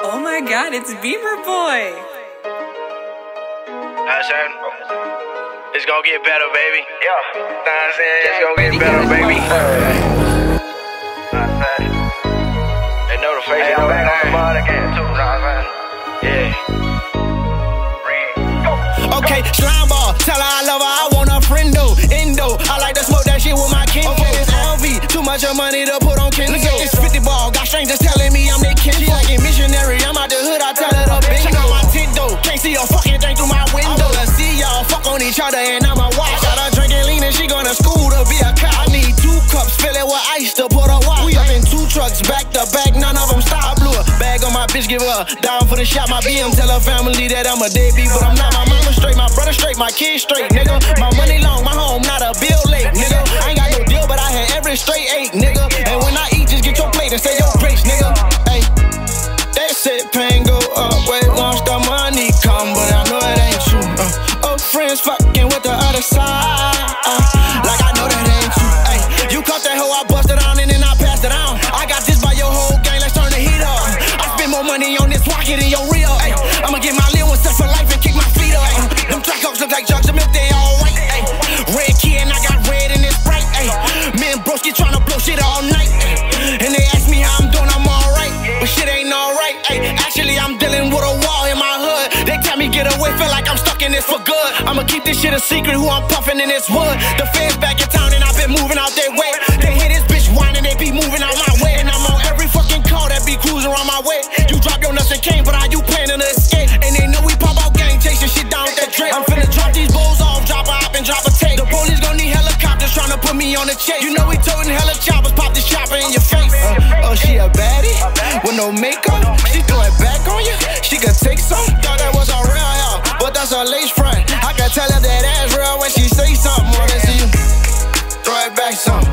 Oh my god, it's Beamer Boy. That's it. It's gonna get better, baby. Yeah. Know I'm saying? It's gonna get better, baby. They know the face. Hey, I'm back on the bar again, too. Know what Yeah. Okay, slime ball, tell her I love her, I want a friendo, endo. I like to smoke that shit with my kin. Okay, it's LV, too much of money to trucks, back to back, none of them stop. I blew a bag on my bitch, give her down for the shot. My BM tell her family that I'm a deadbeat, but I'm not. My mama straight, my brother straight, my kids straight, nigga. My money long, my home not a bill late, nigga. I ain't got no deal, but I had every straight eight, nigga. And when I eat, just get your plate and say your grace, nigga. Hey, they said pain go up, wait once the money come, but I know it ain't true. Uh, oh, friends fucking with the other side, money on this rocket than your real. Ay, I'ma get my little set for life and kick my feet up. Ay, them track look like jugs of milk, they all white. Ay, red key and I got red in this bright. Ay, me and broski tryna blow shit all night. Ay, and they ask me how I'm doing, I'm alright. But shit ain't alright. Actually, I'm dealing with a wall in my hood. They tell me get away, feel like I'm stuck in this for good. I'ma keep this shit a secret, who I'm puffing in this wood. The feds back in town me on the chase. You know we toting hella choppers, pop the chopper in your face. Uh, oh, she a baddie with no makeup. She throw it back on you. She could take some. Thought that was a real hell, but that's a lace front. I can tell her that ass real when she say something. Wanna see you throw it back some.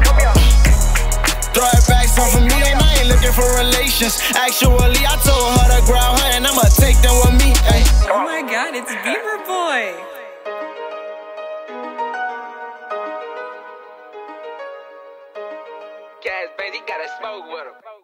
Throw it back some for me, and I ain't looking for relations. Actually, I told her to Gas, baby, gotta smoke with him.